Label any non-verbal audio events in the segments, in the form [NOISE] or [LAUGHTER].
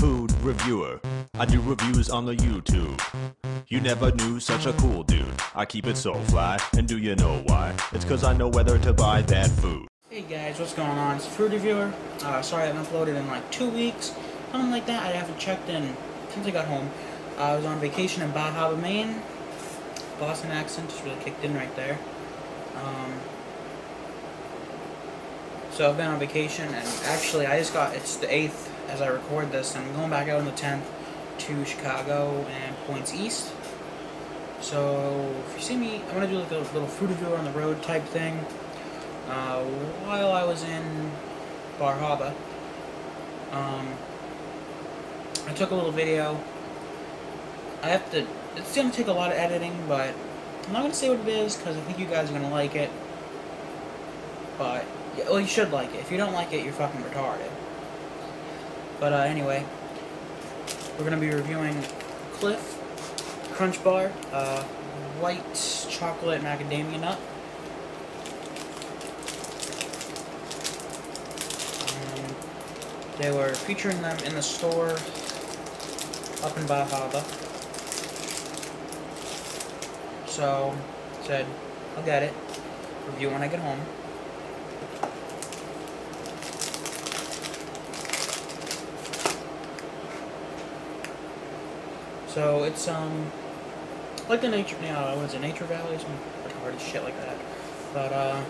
food reviewer. I do reviews on the YouTube. You never knew such a cool dude. I keep it so fly, and do you know why? It's cause I know whether to buy that food. Hey guys, what's going on? It's Food Reviewer. Uh, sorry I haven't uploaded in like two weeks. Something like that. I haven't checked in since I got home. Uh, I was on vacation in Harbor, Maine. Boston accent just really kicked in right there. Um, so I've been on vacation, and actually I just got, it's the 8th as I record this, and I'm going back out on the 10th to Chicago and points east. So if you see me, I'm going to do like a little food review on the road type thing. Uh, while I was in Bar Harbor, um, I took a little video. I have to, it's going to take a lot of editing, but I'm not going to say what it is because I think you guys are going to like it. But, well, you should like it. If you don't like it, you're fucking retarded. But uh, anyway, we're to be reviewing Clif Crunch Bar, uh, white chocolate macadamia nut. They were featuring them in the store up in Bar Harbor. So, said, I'll get it. Review when I get home. So it's um like the nature, yeah, what is it, Nature Valley, some retarded shit like that. But uh,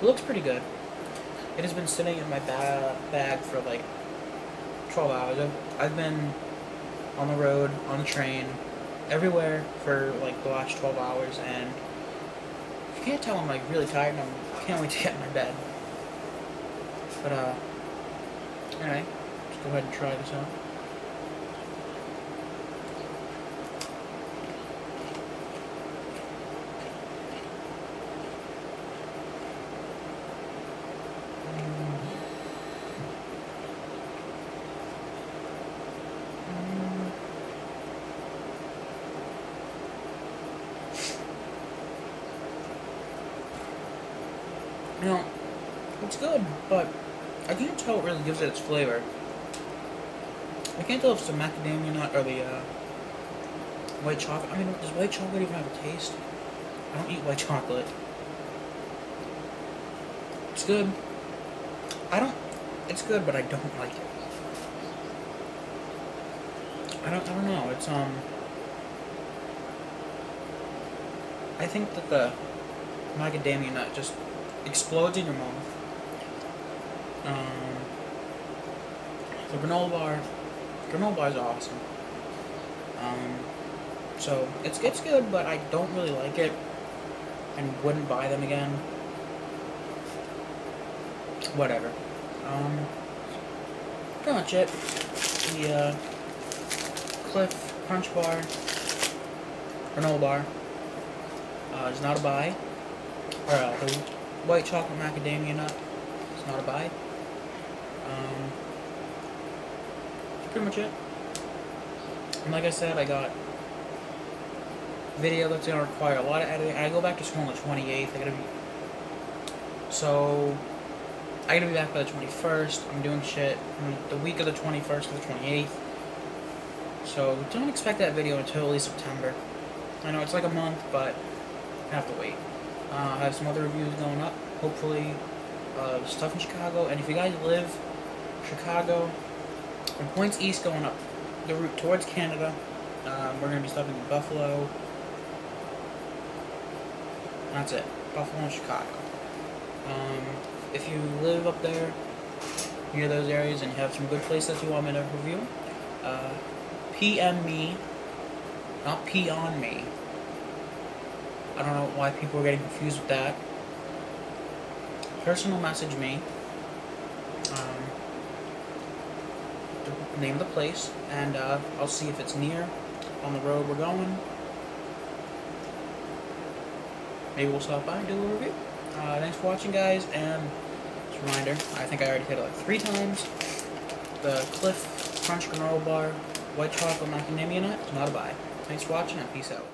it looks pretty good. It has been sitting in my ba bag for like 12 hours. I've, I've been on the road, on the train, everywhere for like the last 12 hours, and you can't tell I'm like really tired. and I can't wait to get in my bed. But uh, anyway, let's go ahead and try this out. You know, it's good, but I can't tell what really gives it its flavor. I can't tell if it's the macadamia nut or the uh, white chocolate. I mean, does white chocolate even have a taste? I don't eat white [LAUGHS] chocolate. It's good. I don't. It's good, but I don't like it. I don't. I don't know. It's um. I think that the macadamia nut just explodes in your mouth. Um, the granola bar, granola bar is awesome. Um, so it's it's good, but I don't really like it, and wouldn't buy them again. Whatever. Um, pretty much it. The uh, Clif Crunch Bar, granola bar, uh, is not a buy. Or uh, white chocolate macadamia nut. It's not a buy. Um, pretty much it. And like I said, I got video that's gonna require a lot of editing. I go back to school on the 28th. I gotta be so I gotta be back by the 21st. I'm doing shit the week of the 21st to the 28th. So don't expect that video until at least September. I know it's like a month, but I have to wait. Uh, I have some other reviews going up. Hopefully, uh, stuff in Chicago. And if you guys live Chicago, from points east going up the route towards Canada, um, we're going to be stopping in Buffalo. That's it. Buffalo and Chicago. Um, if you live up there, near those areas, and have some good places you want me to review, uh, PM me, not P on me. I don't know why people are getting confused with that. Personal message me. Um, the name of the place, and uh, I'll see if it's near on the road we're going. Maybe we'll stop by and do a review. Uh, thanks for watching, guys, and just a reminder, I think I already hit it like three times. The Clif Crunch Granola Bar White Chocolate Macadamia Nut not a buy. Thanks for watching, and peace out.